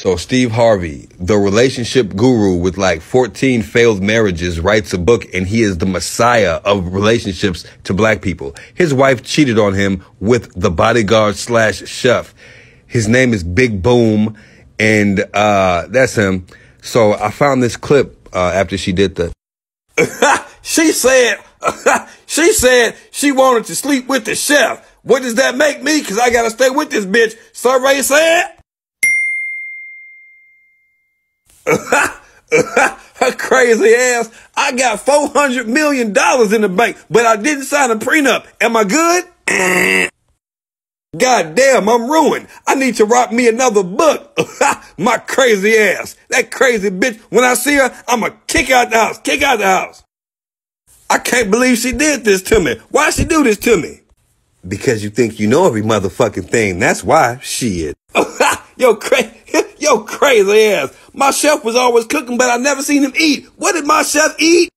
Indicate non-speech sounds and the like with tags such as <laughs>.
So Steve Harvey, the relationship guru with like 14 failed marriages, writes a book and he is the messiah of relationships to black people. His wife cheated on him with the bodyguard slash chef. His name is Big Boom and, uh, that's him. So I found this clip, uh, after she did the. <laughs> she said, <laughs> she said she wanted to sleep with the chef. What does that make me? Cause I gotta stay with this bitch. Survey said. <laughs> Her crazy ass. I got $400 million in the bank, but I didn't sign a prenup. Am I good? God damn, I'm ruined. I need to write me another book. <laughs> My crazy ass. That crazy bitch. When I see her, I'ma kick out the house. Kick out the house. I can't believe she did this to me. Why she do this to me? Because you think you know every motherfucking thing. That's why. Shit. <laughs> yo, cra- yo, crazy ass. My chef was always cooking, but I never seen him eat. What did my chef eat?